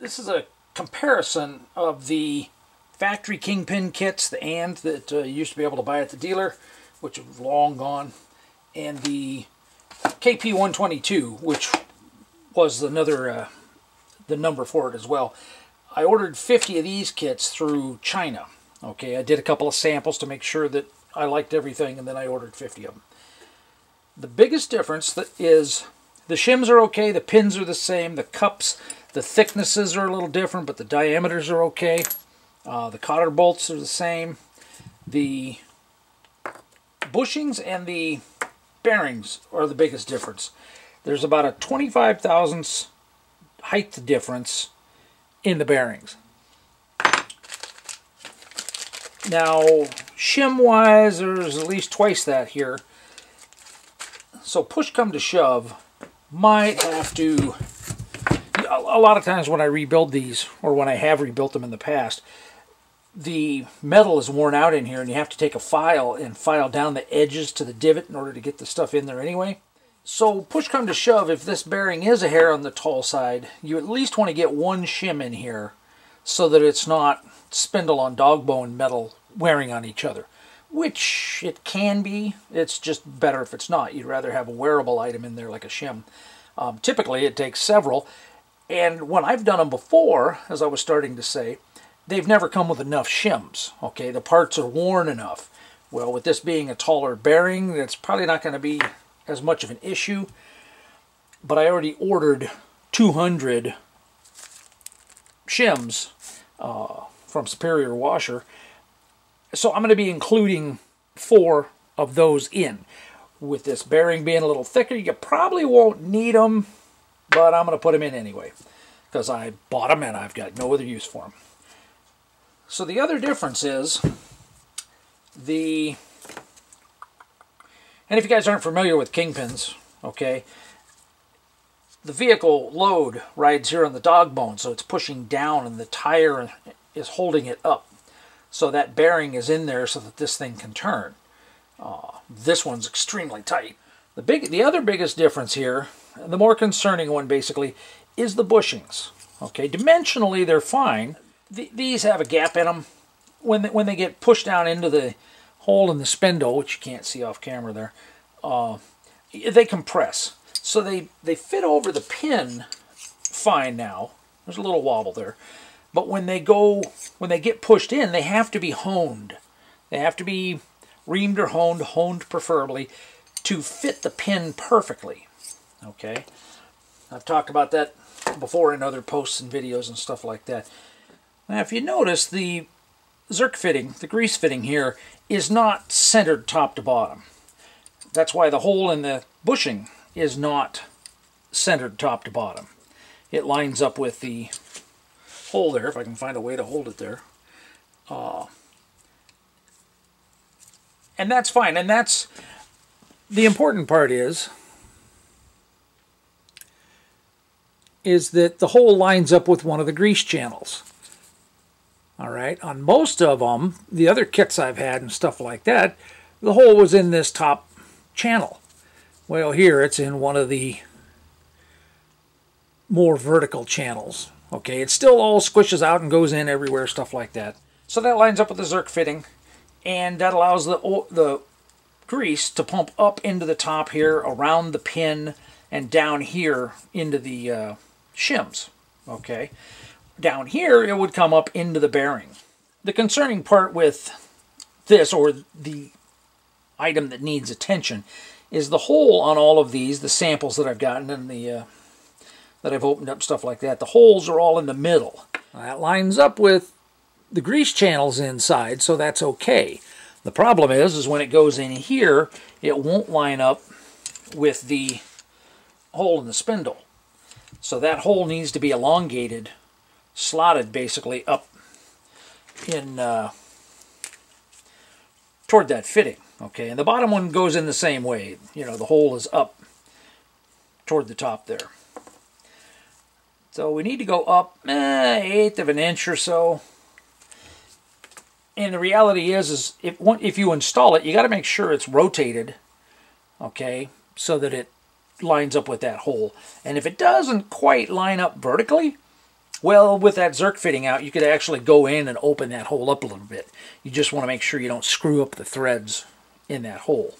This is a comparison of the factory kingpin kits, the and that uh, you used to be able to buy at the dealer, which is long gone, and the KP122, which was another uh, the number for it as well. I ordered 50 of these kits through China. Okay, I did a couple of samples to make sure that I liked everything, and then I ordered 50 of them. The biggest difference is the shims are okay, the pins are the same, the cups, the thicknesses are a little different, but the diameters are okay. Uh, the cotter bolts are the same. The bushings and the bearings are the biggest difference. There's about a 25 thousandths height difference in the bearings. Now, shim-wise, there's at least twice that here. So push come to shove, might have to... A lot of times when I rebuild these, or when I have rebuilt them in the past, the metal is worn out in here and you have to take a file and file down the edges to the divot in order to get the stuff in there anyway. So push come to shove, if this bearing is a hair on the tall side, you at least want to get one shim in here so that it's not spindle on dog bone metal wearing on each other. Which it can be, it's just better if it's not. You'd rather have a wearable item in there like a shim. Um, typically it takes several, and when I've done them before, as I was starting to say, they've never come with enough shims. Okay, the parts are worn enough. Well, with this being a taller bearing, that's probably not going to be as much of an issue. But I already ordered 200 shims uh, from Superior Washer. So I'm going to be including four of those in. With this bearing being a little thicker, you probably won't need them, but I'm going to put them in anyway because I bought them and I've got no other use for them. So the other difference is the and if you guys aren't familiar with kingpins, okay, the vehicle load rides here on the dog bone, so it's pushing down and the tire is holding it up. So that bearing is in there so that this thing can turn. Uh, this one's extremely tight. The big, the other biggest difference here, the more concerning one basically, is the bushings. Okay, dimensionally they're fine. Th these have a gap in them. When they, when they get pushed down into the hole in the spindle, which you can't see off camera there, uh, they compress. So they, they fit over the pin fine now. There's a little wobble there. But when they go, when they get pushed in, they have to be honed. They have to be reamed or honed, honed preferably, to fit the pin perfectly. Okay? I've talked about that before in other posts and videos and stuff like that. Now, if you notice, the Zerk fitting, the grease fitting here, is not centered top to bottom. That's why the hole in the bushing is not centered top to bottom. It lines up with the hole there, if I can find a way to hold it there. Uh, and that's fine. And that's the important part is is that the hole lines up with one of the grease channels. All right, on most of them, the other kits I've had and stuff like that, the hole was in this top channel. Well, here it's in one of the more vertical channels. Okay, it still all squishes out and goes in everywhere, stuff like that. So that lines up with the Zerk fitting, and that allows the, the grease to pump up into the top here, around the pin, and down here into the uh, shims. Okay down here, it would come up into the bearing. The concerning part with this, or the item that needs attention, is the hole on all of these, the samples that I've gotten and the uh, that I've opened up, stuff like that. The holes are all in the middle. That lines up with the grease channels inside, so that's okay. The problem is, is when it goes in here, it won't line up with the hole in the spindle. So that hole needs to be elongated slotted basically up in uh, toward that fitting. Okay, and the bottom one goes in the same way. You know, the hole is up toward the top there. So we need to go up eh, eighth of an inch or so. And the reality is, is if if you install it, you got to make sure it's rotated, okay, so that it lines up with that hole. And if it doesn't quite line up vertically, Well, with that Zerk fitting out, you could actually go in and open that hole up a little bit. You just want to make sure you don't screw up the threads in that hole.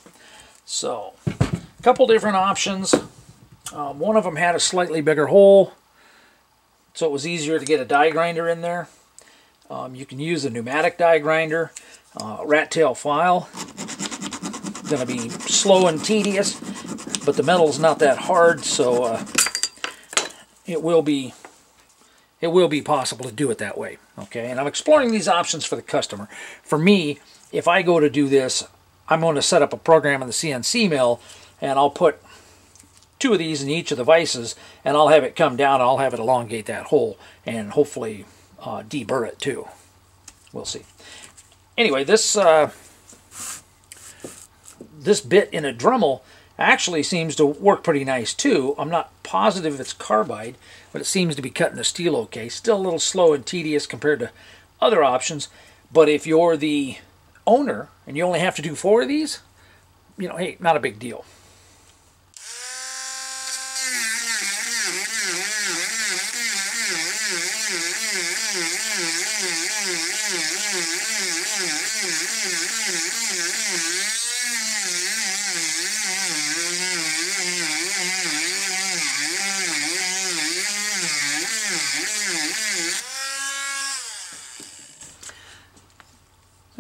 So, a couple different options. Um, one of them had a slightly bigger hole, so it was easier to get a die grinder in there. Um, you can use a pneumatic die grinder, uh, rat tail file. Going to be slow and tedious, but the metal's not that hard, so uh, it will be it will be possible to do it that way. Okay, and I'm exploring these options for the customer. For me, if I go to do this, I'm going to set up a program in the CNC mill, and I'll put two of these in each of the vices, and I'll have it come down, I'll have it elongate that hole, and hopefully uh, deburr it too. We'll see. Anyway, this uh, this bit in a Dremel actually seems to work pretty nice too. I'm not positive it's carbide, but it seems to be cut in a steel okay. Still a little slow and tedious compared to other options, but if you're the owner and you only have to do four of these, you know, hey, not a big deal.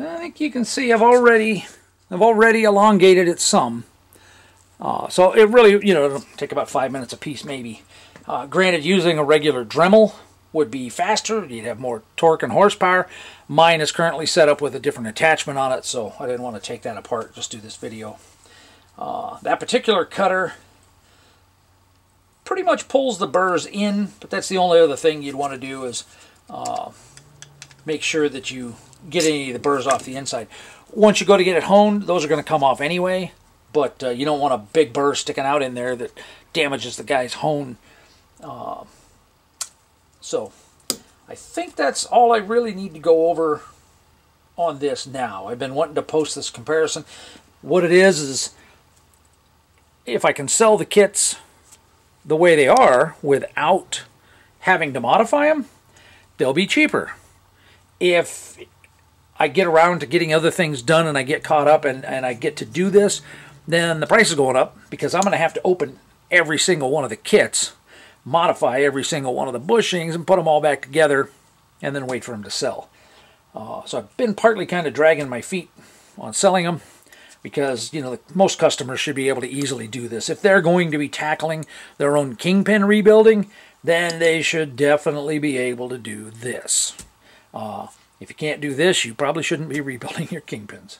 I think you can see I've already I've already elongated it some. Uh, so it really, you know, it'll take about five minutes a piece maybe. Uh, granted, using a regular Dremel would be faster. You'd have more torque and horsepower. Mine is currently set up with a different attachment on it, so I didn't want to take that apart, just do this video. Uh, that particular cutter pretty much pulls the burrs in, but that's the only other thing you'd want to do is uh, make sure that you get any of the burrs off the inside. Once you go to get it honed, those are going to come off anyway, but uh, you don't want a big burr sticking out in there that damages the guy's hone. Uh, so I think that's all I really need to go over on this now. I've been wanting to post this comparison. What it is is if I can sell the kits the way they are without having to modify them, they'll be cheaper. If I get around to getting other things done and I get caught up and, and I get to do this, then the price is going up because I'm going to have to open every single one of the kits, modify every single one of the bushings and put them all back together and then wait for them to sell. Uh, so I've been partly kind of dragging my feet on selling them because you know most customers should be able to easily do this. If they're going to be tackling their own kingpin rebuilding, then they should definitely be able to do this. Uh, if you can't do this, you probably shouldn't be rebuilding your kingpins.